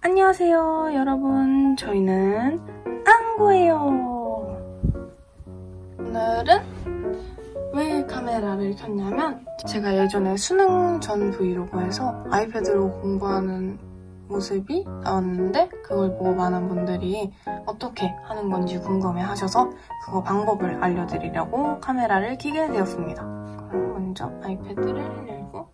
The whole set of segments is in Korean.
안녕하세요 여러분. 저희는 앙고예요. 오늘은 왜 카메라를 켰냐면 제가 예전에 수능 전 브이로그에서 아이패드로 공부하는 모습이 나왔는데 그걸 보고 많은 분들이 어떻게 하는 건지 궁금해 하셔서 그거 방법을 알려드리려고 카메라를 켜게 되었습니다. 그럼 먼저 아이패드를 열고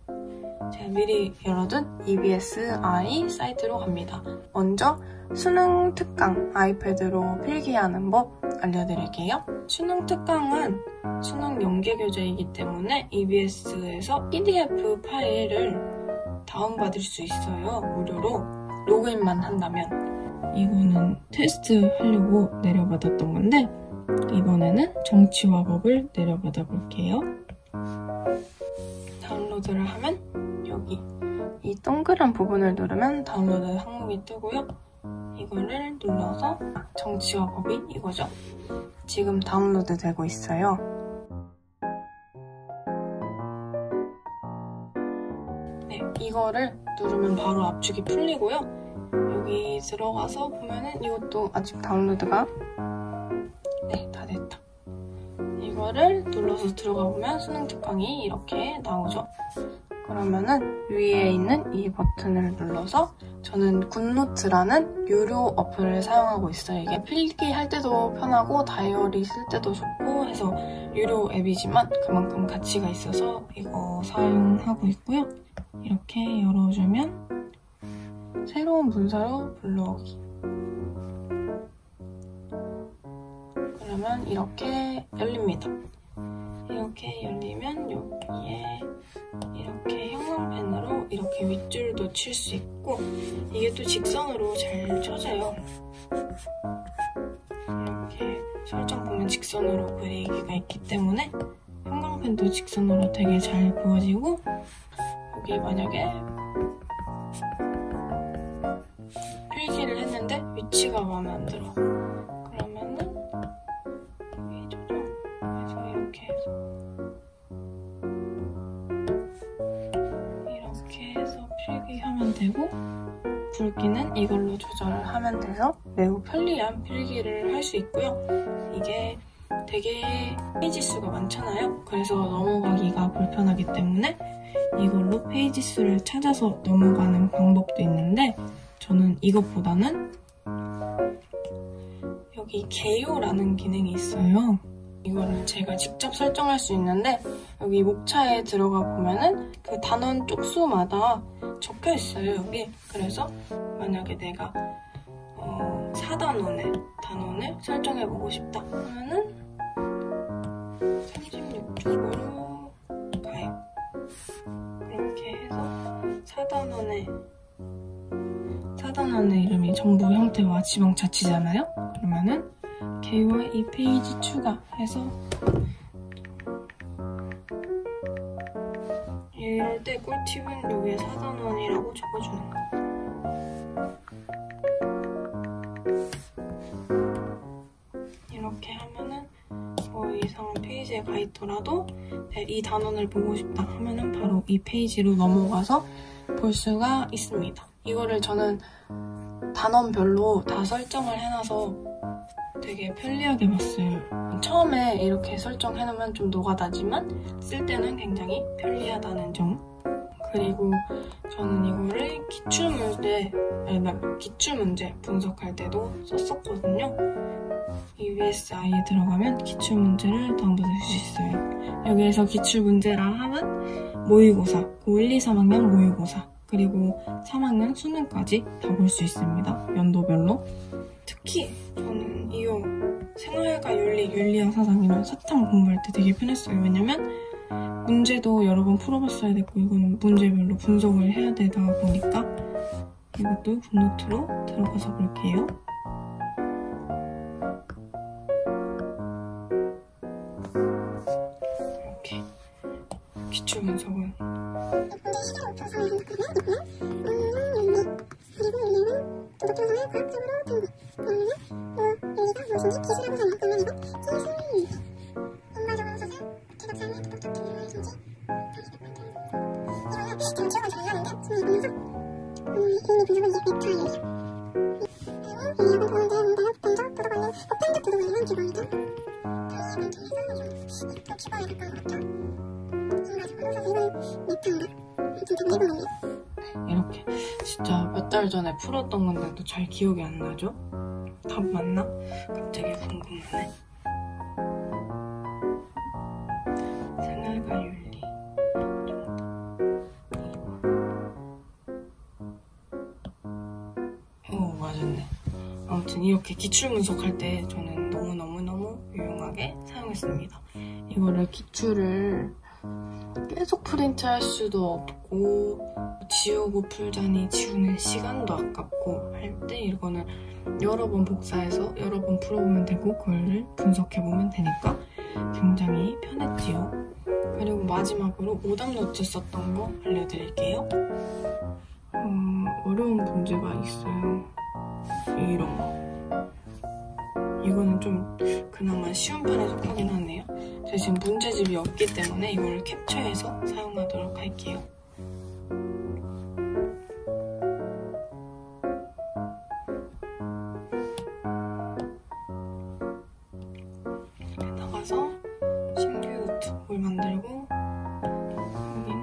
제가 미리 열어둔 EBS i 사이트로 갑니다. 먼저 수능 특강 아이패드로 필기하는 법 알려드릴게요. 수능 특강은 수능 연계 교재이기 때문에 EBS에서 PDF 파일을 다운받을 수 있어요. 무료로. 로그인만 한다면. 이거는 테스트 하려고 내려받았던 건데 이번에는 정치와 법을 내려받아 볼게요. 다운로드를 하면 여기 이 동그란 부분을 누르면 다운로드 항목이 뜨고요. 이거를 눌러서 정치와 법이 이거죠. 지금 다운로드 되고 있어요. 네, 이거를 누르면 바로 압축이 풀리고요. 여기 들어가서 보면은 이것도 아직 다운로드가 네, 다 됐다. 이거를 눌러서 들어가 보면 수능 특강이 이렇게 나오죠. 그러면은 위에 있는 이 버튼을 눌러서 저는 굿노트라는 유료 어플을 사용하고 있어요. 이게 필기 할 때도 편하고 다이어리 쓸 때도 좋고 해서 유료 앱이지만 그만큼 가치가 있어서 이거 사용하고 있고요. 이렇게 열어주면 새로운 문서로 불러오기 그러면 이렇게 열립니다. 이렇게 열리면 여기에 이렇게 펜으로 이렇게 윗줄도 칠 수 있고 이게 또 직선으로 잘 쳐져요. 이렇게 설정 보면 직선으로 그리기가 있기 때문에 형광펜도 직선으로 되게 잘 그어지고 여기 만약에 필기를 했는데 위치가 마음에 안 들어. 굵기는 이걸로 조절을 하면 돼서 매우 편리한 필기를 할 수 있고요. 이게 되게 페이지 수가 많잖아요. 그래서 넘어가기가 불편하기 때문에 이걸로 페이지 수를 찾아서 넘어가는 방법도 있는데 저는 이것보다는 여기 개요라는 기능이 있어요. 이거를 제가 직접 설정할 수 있는데 여기 목차에 들어가 보면은 그 단원 쪽수마다 적혀 있어요 여기. 그래서 만약에 내가 어, 4단원의 단원을 설정해 보고 싶다 하면은 36쪽으로 가요. 이렇게 해서 4단원의 4단원의 이름이 정부 형태와 지방자치잖아요? 그러면은 개요와 이 페이지 추가해서 이럴 때 꿀팁은 여기에 4단원이라고 적어주는 거 이렇게 하면은 뭐 이상한 페이지에 가 있더라도 네, 이 단원을 보고 싶다 하면은 바로 이 페이지로 넘어가서 볼 수가 있습니다. 이거를 저는 단원별로 다 설정을 해놔서 되게 편리하게 봤어요. 처음에 이렇게 설정해놓으면 좀 노가다지만 쓸 때는 굉장히 편리하다는 점. 그리고 저는 이거를 기출문제, 기출문제 분석할 때도 썼었거든요. EBSI에 들어가면 기출문제를 다운받을 수 있어요. 여기에서 기출문제라 하면 모의고사, 고1, 2, 3학년 모의고사, 그리고 3학년 수능까지 다 볼 수 있습니다. 연도별로. 특히 저는 이 생활과 윤리, 윤리학 사상 이런 사탐 공부할 때 되게 편했어요. 왜냐면 문제도 여러 번 풀어봤어야 됐고 이거는 문제별로 분석을 해야 되다 보니까 이것도 굿노트로 들어가서 볼게요. 분석은 음, 이미 분석은 이제 웹차예요. 이렇게 진짜 몇 달 전에 풀었던 건데도 잘 기억이 안 나죠? 답 맞나? 갑자기 궁금하네. 생활과 윤리. 오, 맞았네. 아무튼 이렇게 기출 분석할 때 저는 너무 너무 너무 유용하게 사용했습니다. 이거를 기출을 계속 프린트 할 수도 없고 지우고 풀자니 지우는 시간도 아깝고 할 때 이거는 여러 번 복사해서 여러 번 풀어보면 되고 그걸 분석해보면 되니까 굉장히 편했지요. 그리고 마지막으로 오답 노트 썼던 거 알려드릴게요. 음, 어려운 문제가 있어요. 이런 거. 이거는 좀 그나마 쉬운 편에 속하긴 하네요. 제가 지금 문제집이 없기 때문에 이걸 캡처해서 사용하도록 할게요. 노트북을 만들고 여긴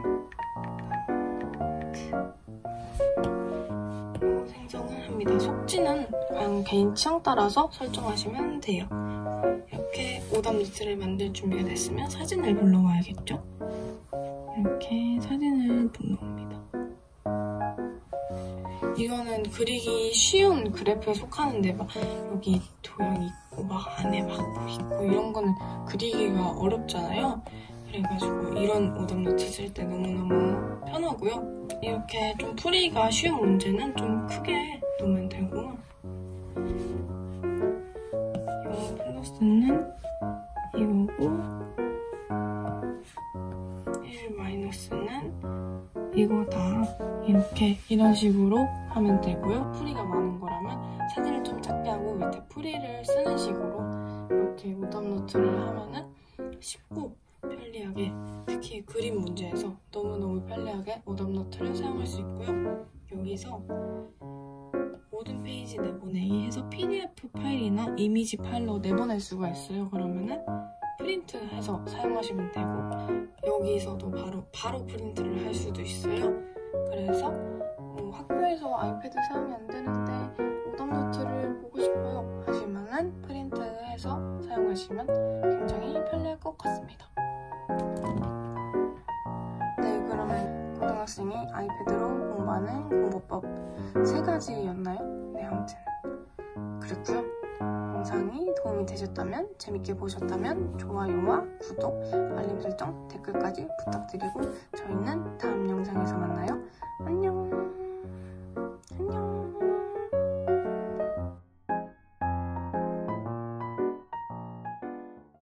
이렇게 생성을 합니다. 속지는 개인 취향 따라서 설정하시면 돼요. 이렇게 오답 노트를 만들 준비가 됐으면 사진을 불러와야겠죠? 이렇게 사진을 불러옵니다. 이거는 그리기 쉬운 그래프에 속하는데 막 여기 도형이 있고 막 안에 막 있고 이런 거는 그리기가 어렵잖아요. 그래가지고 이런 오답 노트 쓸 때 너무너무 편하고요. 이렇게 좀 풀이가 쉬운 문제는 좀 크게 놓으면 되고 이 플러스는 이렇게 이런 식으로 하면 되고요 풀이가 많은 거라면 사진을 좀 작게 하고 밑에 풀이를 쓰는 식으로 이렇게 오답 노트를 하면은 쉽고 편리하게 특히 그림 문제에서 너무너무 편리하게 오답 노트를 사용할 수 있고요 여기서 모든 페이지 내보내기 해서 PDF 파일이나 이미지 파일로 내보낼 수가 있어요. 그러면은 프린트해서 사용하시면 되고 여기서도 바로 바로 프린트를 할 수도 있어요. 그래서 뭐 학교에서 아이패드 사용이 안 되는데 오답 노트를 보고 싶어요 하시면은 프린트해서 사용하시면 굉장히 편리할 것 같습니다. 네, 그러면 고등학생이 아이패드로 공부하는 공부법 세 가지였나요? 네, 아무튼 그랬고요. 영상이 도움이 되셨다면, 재밌게 보셨다면 좋아요와 구독, 알림 설정, 댓글까지 부탁드리고 저희는 다음 영상에서 만나요. 안녕!